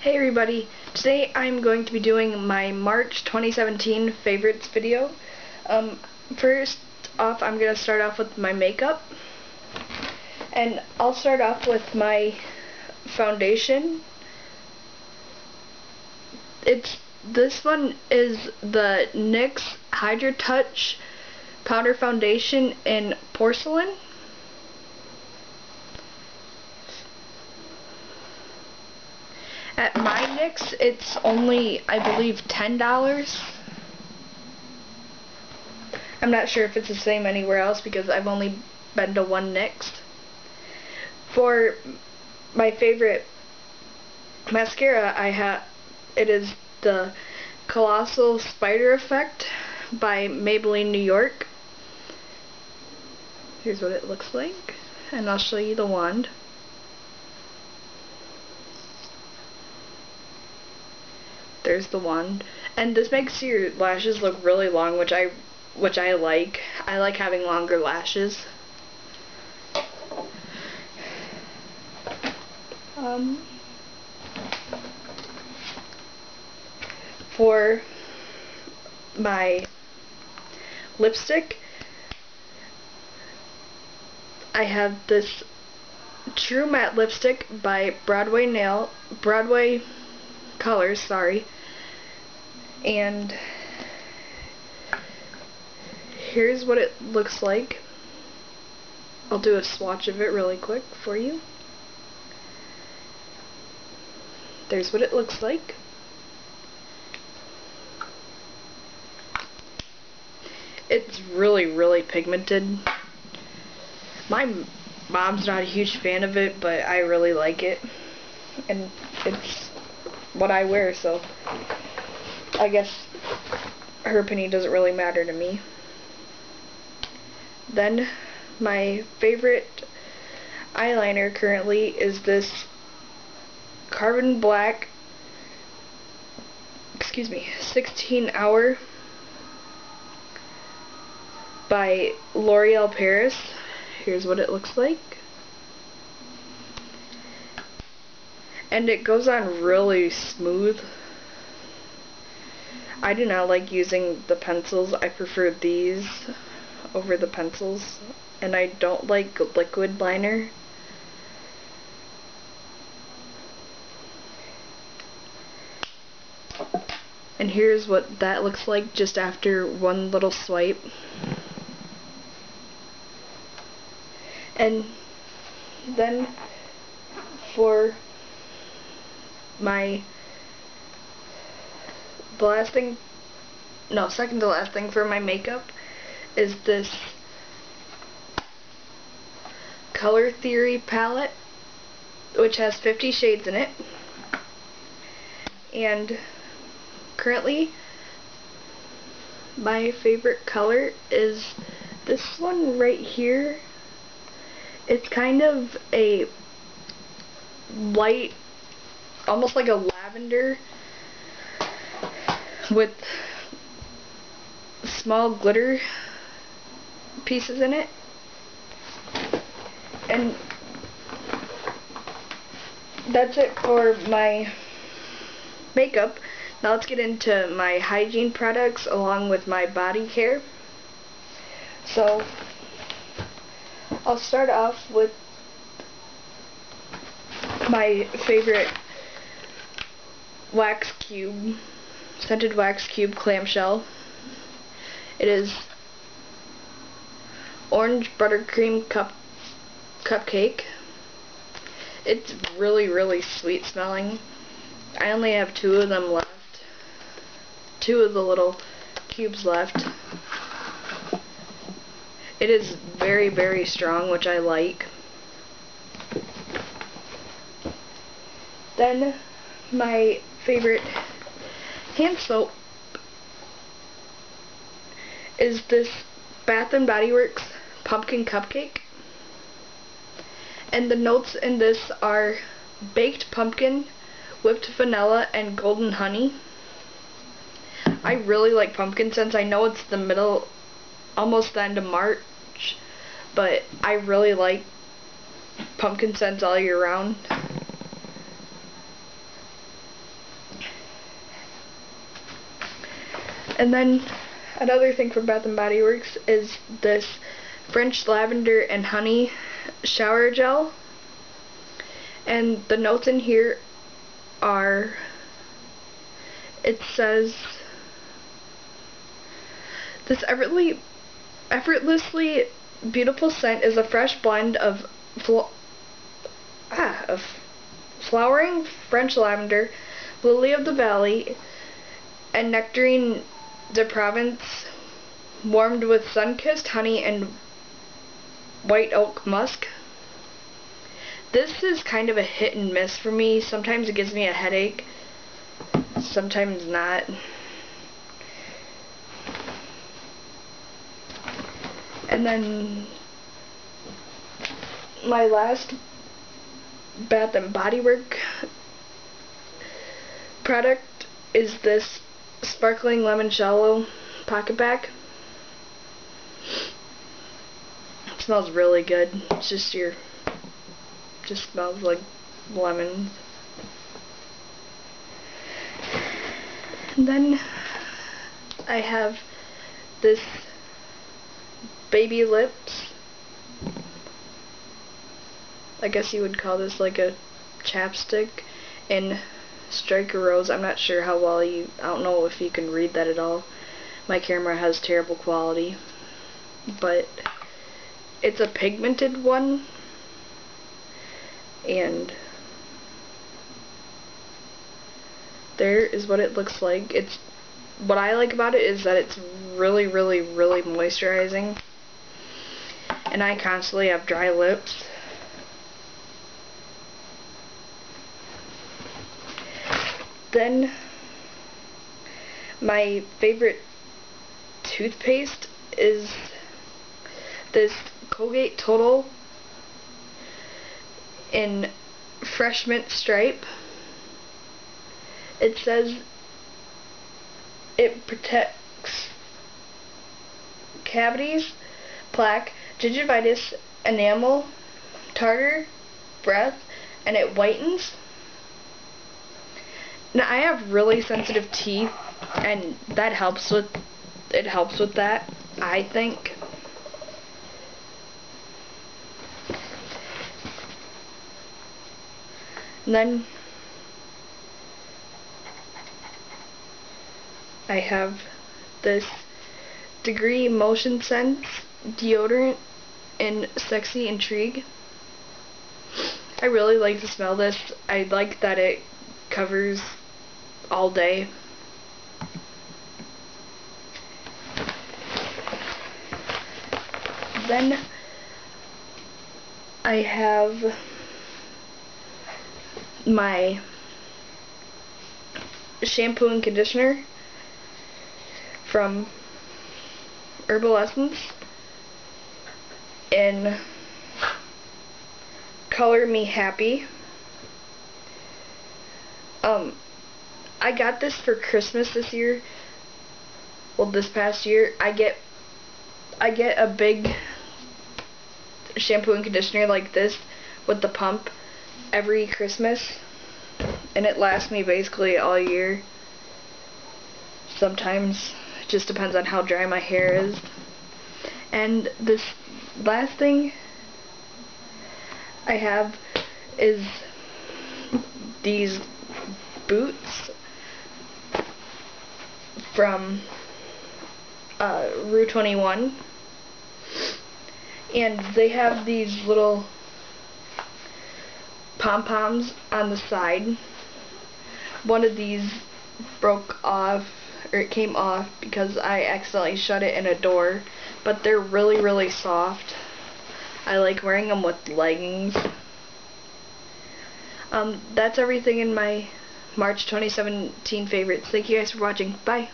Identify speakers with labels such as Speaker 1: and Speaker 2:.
Speaker 1: Hey everybody, today I'm going to be doing my March 2017 favorites video. Um, first off, I'm going to start off with my makeup. And I'll start off with my foundation. It's This one is the NYX Hydra Touch Powder Foundation in Porcelain. It's only, I believe, $10. I'm not sure if it's the same anywhere else because I've only been to one NYX. For my favorite mascara, I have it is the Colossal Spider Effect by Maybelline New York. Here's what it looks like, and I'll show you the wand. There's the wand. And this makes your lashes look really long, which I which I like. I like having longer lashes. Um, for my lipstick, I have this True Matte Lipstick by Broadway Nail, Broadway Colors, sorry and here's what it looks like. I'll do a swatch of it really quick for you. There's what it looks like. It's really, really pigmented. My mom's not a huge fan of it, but I really like it. And it's what I wear, so I guess her opinion doesn't really matter to me. Then my favorite eyeliner currently is this Carbon Black excuse me 16 hour by L'Oreal Paris. Here's what it looks like. And it goes on really smooth I do not like using the pencils. I prefer these over the pencils. And I don't like liquid liner. And here's what that looks like just after one little swipe. And then for my the last thing, no, second to last thing for my makeup is this Color Theory palette, which has 50 shades in it. And currently, my favorite color is this one right here. It's kind of a light, almost like a lavender with small glitter pieces in it. And that's it for my makeup. Now let's get into my hygiene products along with my body care. So, I'll start off with my favorite wax cube scented wax cube clamshell. It is orange buttercream cup cupcake. It's really, really sweet smelling. I only have two of them left. Two of the little cubes left. It is very, very strong, which I like. Then, my favorite hand soap is this Bath and Body Works pumpkin cupcake. And the notes in this are baked pumpkin, whipped vanilla, and golden honey. I really like pumpkin scents. I know it's the middle, almost the end of March, but I really like pumpkin scents all year round. And then another thing from Bath and Body Works is this French lavender and honey shower gel. And the notes in here are it says this effortlessly effortlessly beautiful scent is a fresh blend of ah, of flowering French lavender, lily of the valley, and nectarine de province warmed with sun-kissed honey and white oak musk. This is kind of a hit and miss for me. Sometimes it gives me a headache, sometimes not. And then my last Bath and Body Work product is this Sparkling Lemon Shallow PocketBac. It smells really good. It's just your, just smells like lemons. And then I have this baby lips I guess you would call this like a chapstick in Strike a Rose. I'm not sure how well you, I don't know if you can read that at all. My camera has terrible quality. But it's a pigmented one. And there is what it looks like. It's what I like about it is that it's really, really, really moisturizing. And I constantly have dry lips. Then my favorite toothpaste is this Colgate Total in Fresh Mint Stripe. It says it protects cavities, plaque, gingivitis, enamel, tartar, breath, and it whitens. Now I have really sensitive teeth and that helps with it helps with that, I think. And then I have this Degree Motion Sense deodorant in Sexy Intrigue. I really like to smell this. I like that it covers all day. Then I have my shampoo and conditioner from Herbal Essence in Color Me Happy. Um, I got this for Christmas this year. Well, this past year, I get I get a big shampoo and conditioner like this with the pump every Christmas, and it lasts me basically all year. Sometimes it just depends on how dry my hair is. And this last thing I have is these boots from uh, Rue 21 and they have these little pom-poms on the side one of these broke off or it came off because I accidentally shut it in a door but they're really really soft I like wearing them with leggings um, that's everything in my March 2017 favorites. Thank you guys for watching. Bye.